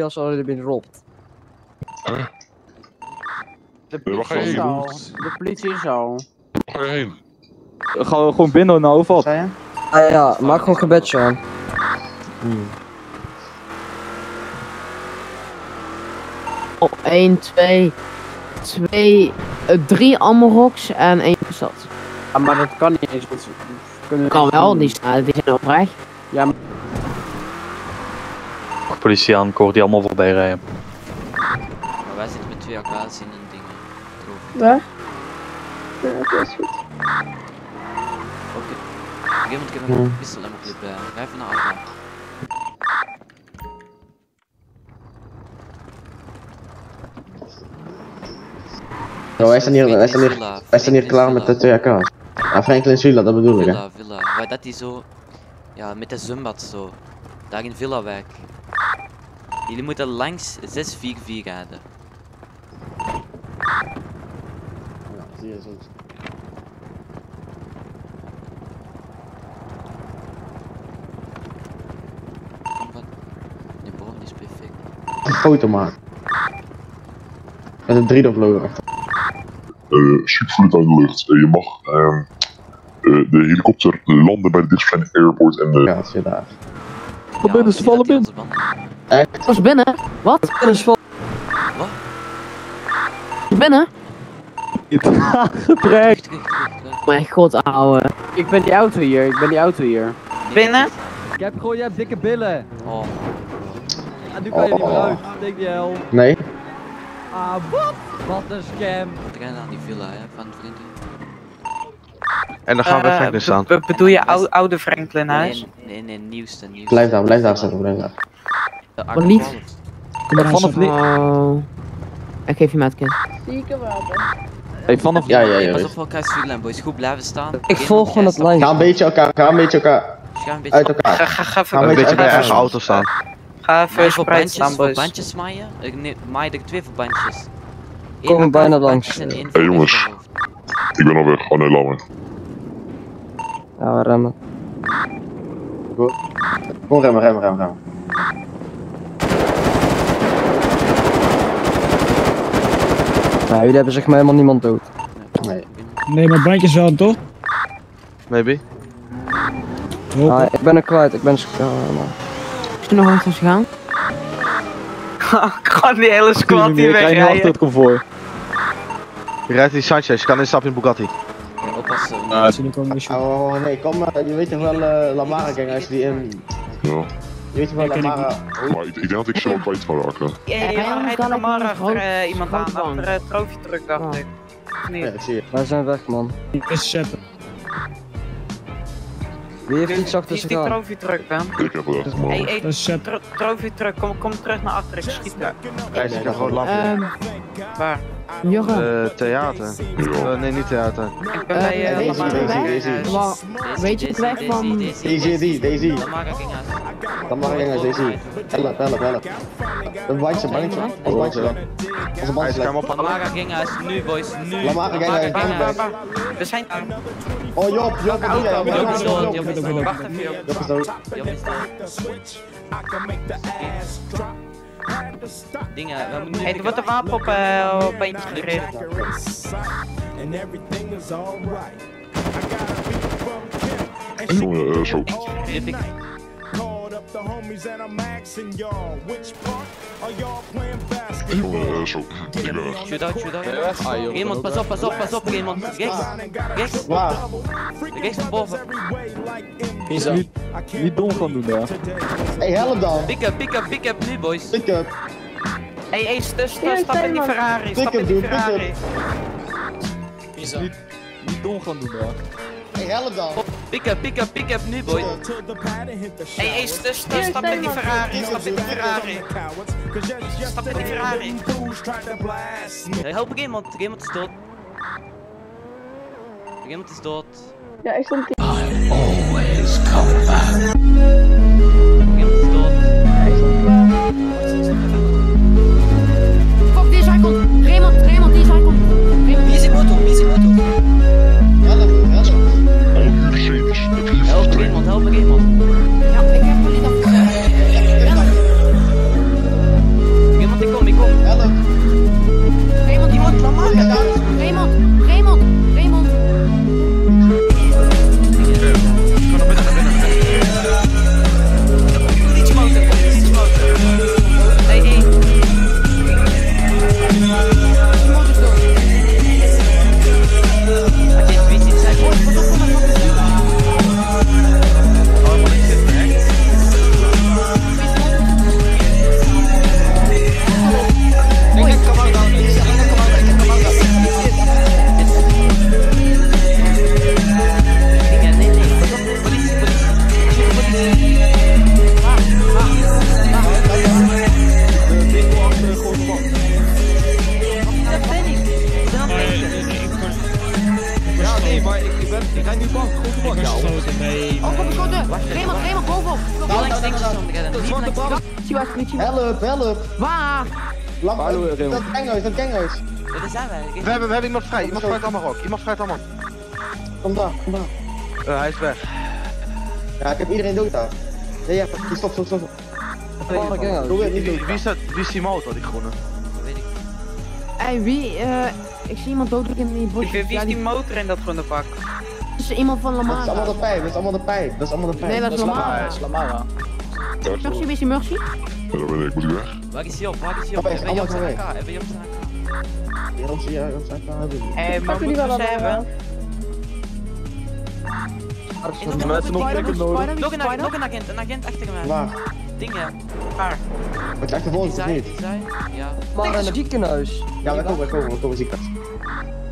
has already been robbed. De waar ga politie is heen? al. De politie is al. Waar ga je heen? Gaan we gewoon binnen nou of wat? Ah ja, maak gewoon een gebedje aan. Oh, 1, 2, 2, 3 Amarocks en 1 Passat. Ja, maar dat kan niet eens. kunnen Kan wel, die, staan, die zijn oprecht. Ja, maar Politie aan, ik hoor die allemaal voorbij rijden. Maar wij zitten met twee AK's in een ding. Waar? Ja, dat is goed. Oké. Op een gegeven moment heb ik een pistool in mijn clip. eh, Rij even naar AK. Zo, wij staan hier, wij staan hier, wij staan hier klaar met de Franklin 2 AK's. Ja, Franklin Villa, dat bedoel ik hè. Villa, villa. Waar dat die zo... Ja, met de zwembad zo. Daar in Villawijk. Jullie moeten langs 644 rijden. Ja, zie je zo. Wat? Nee, bro, die is perfect. Een foto maken. Met een driedof logo achter. Eh, supervloed uit de lucht. Eh, je mag ehm, eh, de helikopter landen bij de dichtstbijzijnde airport en de... Ja, zie je daar. Kom binnen, ze vallen binnen. Echt? Was binnen? Wat? Kennis van. Binnen? Getrekt. Mijn god, ouwe. ik ben die auto hier. Ik ben die auto hier. Binnen? Ik heb gewoon, jij hebt dikke billen. Oh, En nu kan je niet meer Oh. uit. Denk je hel. Nee? Ah, wat? Wat een scam. we gaan naar die villa hè, van vrienden. En dan gaan we bij Franklin staan. Be- bedoel je ou- oude Franklin huis? Nee, nee, nee, nieuwste, nieuwste. Blijf daar, blijf daar zitten, blijf daar. Wat. Kom maar vanaf niet. Oh. Ik geef je maatje. Zieke wapen. Hey, vanaf Ja, ja, ja. pas op voor elkaars villa, boys. Goed blijven staan. Ik volg gewoon het lijn. Ga een beetje elkaar, ga een beetje elkaar Ga een beetje uit elkaar. Ga, ga, ga Ga Een beetje bij eigen elkaar. auto staan. Ga even voor bandjes, staan, voor boys. bandjes maaien. Ik maai er twee voor bandjes. Elkaar bijna langs. één Hey, jongens. Ik ben al weg. Ga nee, laat maar. Ja, we remmen. Kom remmen, remmen, remmen, remmen. Ja, jullie hebben zeg maar helemaal niemand dood. Nee. Nee, maar bandjes wel, toch? Maybe. Ah, ik ben er kwijt, ik ben er man. Is er nog ergens gegaan? Gewoon die hele squad Ik hier rij nu achter wegrijden. het konvooi. Je rijdt die Sanchez, je kan instappen in Bugatti. Ja, oppassen. Komen weer Oh nee, kom maar, je weet toch wel eh Lamara gang als die in... Ja. Je weet toch wel Lamara... Maar ik, ik denk dat ik zo kwijt ga raken. Ja, Ja, ja, ja, rijdt kan er ik maar nog achter eh, iemand aan. Achter het trofee truck, dacht ik. Niet? Ja, ik zie je. Wij zijn weg, man. Is zetten. Wie heeft iets achter zich die aan? trofee truck, Ben. Ik heb het echt, man. Hey, hey, tro- trofee truck, kom, kom terug naar achter, ik schiet er. Hij zit er gewoon lampje. Ehm, Waar? Jurgen. Eh, theater. Eh, nee, niet theater. Ik Daisy. Daisy. Daisy. Wa- Weet je het weg van... Daisy, Daisy. Lamara gang als Daisy. Help, help, help. Een bandje, bandje. Als bandje. Als een bandje is. Lamara ging uit. Nu, boys. Nu. We zijn Oh Job, Job, wat doe jij? Job, Job Job, is Job, dood. Job. Job is dood. Wacht even, joh. Job is dood. Job is dood. Dingen, we moeten nu Hey, er wordt een wapen op, eh, op eentje gericht. Jongen, eh, zo. Grip ik. Jongen. Ik. Iemand, pas op, pas op, pas op. Iemand, rechts. Rechts. Waar? Rechts van boven. Niet, niet dom gaan doen daar. Hey, help dan. Pick up, pick up, pick up nu, boys. Pick up. Hey, hey, st- stap in die. Ferrari, stap in die. Ferrari. Niet dom gaan doen daar. Hey, help dan. Pick up, pick up, pick up nu, boys. Hey, hey, st- st- Ja, stap in die. Ferrari, stap in die Ferrari. Stap in die Ferrari. Hey, help ik iemand. Iemand is dood. Iemand is dood. Ja, ik stond Iemand is dood. Iemand, help ik iemand. die bank, op die bank. Ja, oh, kom, kom, Raymond, Raymond, bovenop. Langs links is Zwarte bank. Help, help. Waar? Lang, dat ganghuis, dat ganghuis. Daar zijn wij. We hebben, we hebben iemand vrij, iemand vrij allemaal ook. Iemand vrijt allemaal. Kom daar, kom daar. Eh, hij is weg. Ja, ik heb iedereen dood daar. Nee, ja, stop, stop, stop. Wie is dat? Wie is die motor, die groene? Dat weet ik Hey, wie, eh... Ik zie iemand dood in die bosjes. Wie is die motor in dat groene pak? Dat is iemand van Dat is allemaal Lamara. de pijp, dat is allemaal de pijp. Dat is allemaal de pijp. Nee, dat is Lamara. Lamara. Mercy, wie is die Mercy? Ja, daar ben ik. Moet ik weg? Waar is hij op? Waar is hij op? Hebben je op zijn allemaal AK? Hebben je op zijn AK? Ja, dat zie je, dat zijn klaar hebben. Hé, maar moeten we ze hebben? de Spider, Spider, Spider, Nog een, ag- Spider. nog een agent, een agent achter mij. Waar? Dingen. Wat je achtervolgt Die of zei, niet? Ja. Maar in het ziekenhuis. Ja, wij komen, wij komen, we komen ziekenhuis.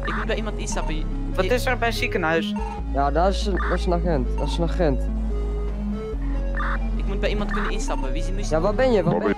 Ik moet bij iemand instappen. Wat is er bij het ziekenhuis? Ja, dat is, een, dat is een agent. Dat is een agent. Ik moet bij iemand kunnen instappen. Wie is die? Ja, waar ben je? Waar ben ben